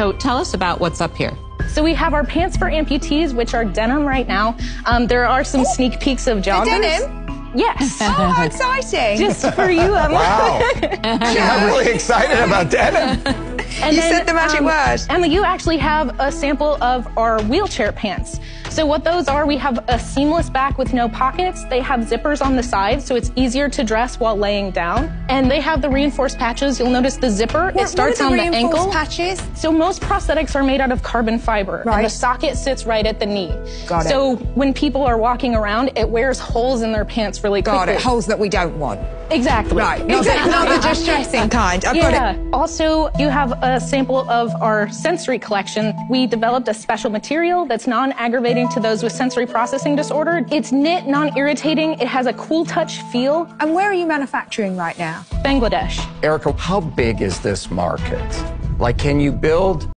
So tell us about what's up here. So we have our pants for amputees, which are denim right now. Um, there are some sneak peeks of joggers. denim? Yes. Oh, how exciting. Just for you, Emma. Wow. I'm really excited about denim. And You said the magic um, word. Emma, you actually have a sample of our wheelchair pants. So what those are, we have a seamless back with no pockets. They have zippers on the side, so it's easier to dress while laying down. And they have the reinforced patches. You'll notice the zipper, What- it starts what are the on the ankle. patches? So most prosthetics are made out of carbon fiber, Right. and the socket sits right at the knee. Got it. So when people are walking around, it wears holes in their pants really quickly. Got it. Holes that we don't want. Exactly. Right. Not, the, not the distressing kind. I've got Yeah. Also, you have a sample of our sensory collection. We developed a special material that's non-aggravating to those with sensory processing disorder. It's knit, non-irritating. It has a cool touch feel. And where are you manufacturing right now? Bangladesh. Erica, how big is this market? Like, can you build